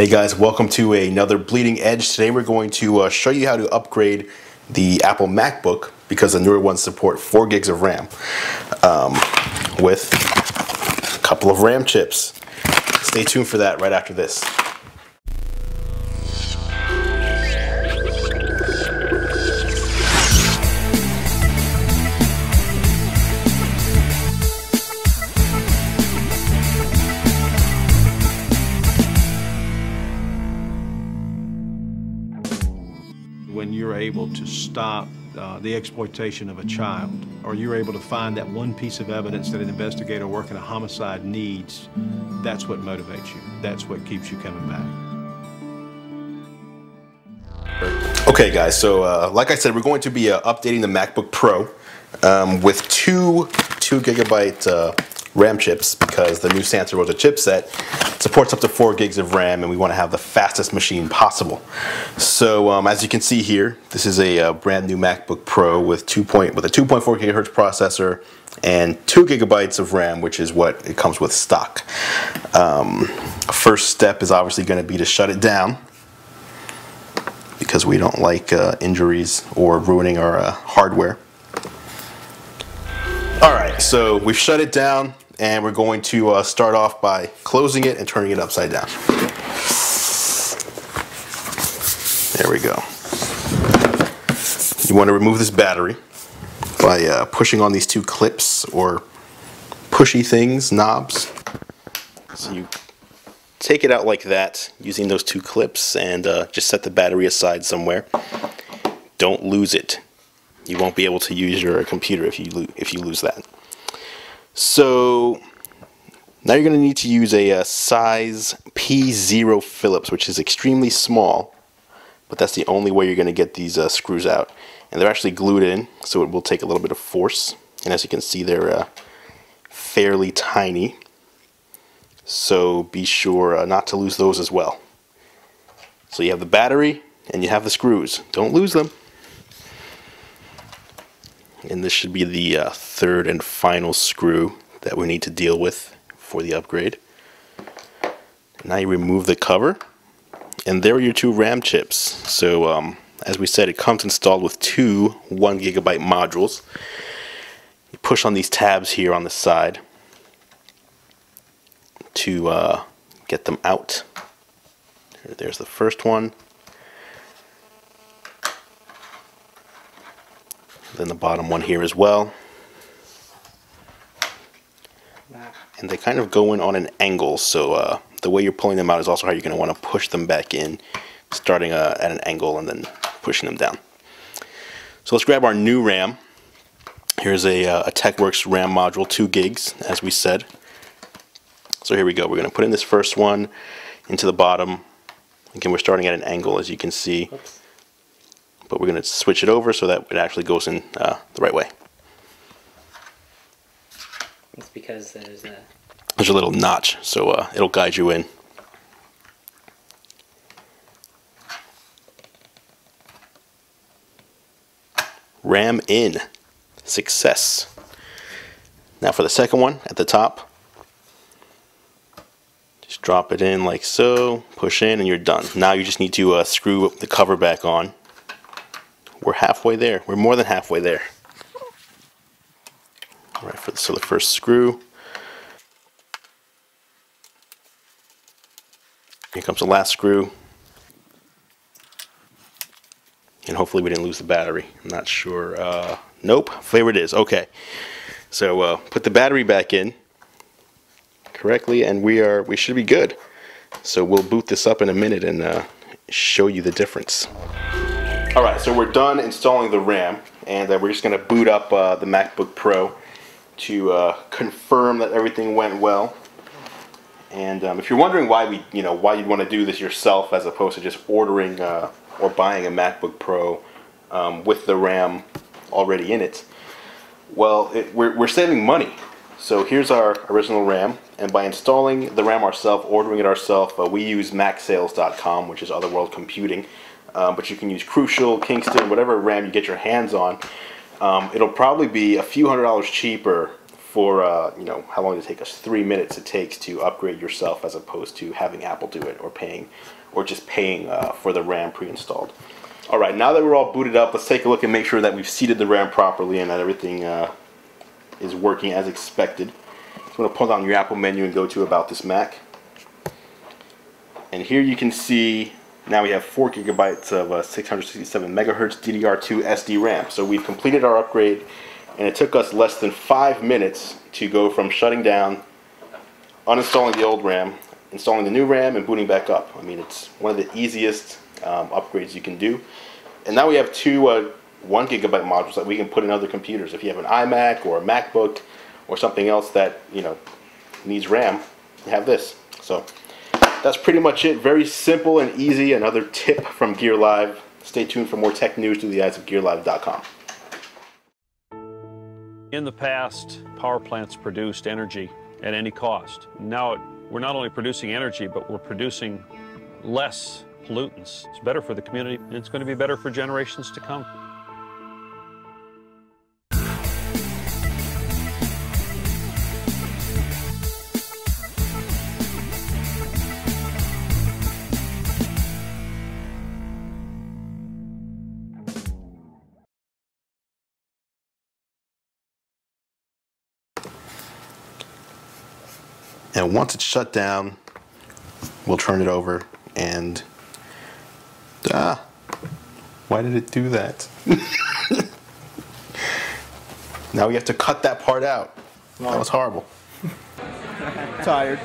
Hey guys, welcome to another Bleeding Edge. Today we're going to uh, show you how to upgrade the Apple MacBook because the newer ones support 4 gigs of RAM um, with a couple of RAM chips. Stay tuned for that right after this. When you're able to stop uh, the exploitation of a child, or you're able to find that one piece of evidence that an investigator working a homicide needs, that's what motivates you. That's what keeps you coming back. Okay guys, so uh, like I said, we're going to be uh, updating the MacBook Pro um, with two two gigabyte uh, RAM chips because the new Santa Rosa chipset supports up to 4 gigs of RAM and we want to have the fastest machine possible. So um, as you can see here, this is a, a, uh, brand new MacBook Pro with, 2 point, with a 2.4 gigahertz processor and 2 gigabytes of RAM, which is what it comes with stock. Um, first step is obviously going to be to shut it down because we don't like uh, injuries or ruining our uh, hardware. So we've shut it down and we're going to uh, start off by closing it and turning it upside down. There we go. You want to remove this battery by uh, pushing on these two clips or pushy things, knobs. So you take it out like that using those two clips and uh, just set the battery aside somewhere. Don't lose it. You won't be able to use your computer if you, if you lose that. So now you're going to need to use a, a, uh, size P0 Phillips, which is extremely small, but that's the only way you're going to get these uh, screws out. And they're actually glued in, so it will take a little bit of force. And as you can see, they're uh, fairly tiny. So be sure uh, not to lose those as well. So you have the battery and you have the screws. Don't lose them and this should be the uh, third and final screw that we need to deal with for the upgrade. Now you remove the cover and there are your two RAM chips. So um, as we said it comes installed with two one gigabyte modules. You push on these tabs here on the side to uh, get them out. There's the first one then the bottom one here as well. And they kind of go in on an angle, so uh, the way you're pulling them out is also how you're going to want to push them back in, starting uh, at an angle and then pushing them down. So let's grab our new RAM. Here's a, uh, a TechWorks RAM module, 2 gigs, as we said. So here we go. We're going to put in this first one into the bottom. Again, we're starting at an angle, as you can see. Oops but we're going to switch it over so that it actually goes in uh, the right way. It's because there's a... There's a little notch, so uh, it'll guide you in. Ram in. Success. Now for the second one at the top. Just drop it in like so, push in, and you're done. Now you just need to uh, screw the cover back on we're halfway there. We're more than halfway there. All right, for the, so the first screw. Here comes the last screw. And hopefully we didn't lose the battery. I'm not sure. Uh, nope, there it is. Okay. So uh, put the battery back in correctly and we are we should be good. So we'll boot this up in a minute and uh, show you the difference. Alright, so we're done installing the RAM and uh, we're just going to boot up uh, the MacBook Pro to uh, confirm that everything went well. And um, if you're wondering why we, you know, why you'd want to do this yourself as opposed to just ordering uh, or buying a MacBook Pro um, with the RAM already in it, well, it, we're, we're saving money. So here's our original RAM, and by installing the RAM ourselves, ordering it ourselves, uh, we use MacSales.com, which is Otherworld Computing um, but you can use Crucial, Kingston, whatever RAM you get your hands on. Um, it'll probably be a few hundred dollars cheaper for uh, you know how long did it take us? Three minutes it takes to upgrade yourself, as opposed to having Apple do it or paying, or just paying uh, for the RAM pre-installed. All right, now that we're all booted up, let's take a look and make sure that we've seated the RAM properly and that everything uh, is working as expected. So I'm going to pull down your Apple menu and go to About This Mac. And here you can see now we have 4 gigabytes of uh, 667 megahertz DDR2 SD RAM. So we've completed our upgrade and it took us less than 5 minutes to go from shutting down, uninstalling the old RAM, installing the new RAM and booting back up. I mean it's one of the easiest um, upgrades you can do. And now we have two uh, 1 gigabyte modules that we can put in other computers. If you have an iMac or a MacBook or something else that you know needs RAM, you have this. So that's pretty much it. Very simple and easy. Another tip from Gear Live. Stay tuned for more tech news through the eyes of GearLive.com. In the past, power plants produced energy at any cost. Now we're not only producing energy, but we're producing less pollutants. It's better for the community, and it's going to be better for generations to come. And once it's shut down, we'll turn it over and ah, why did it do that? now we have to cut that part out. That was horrible. Tired.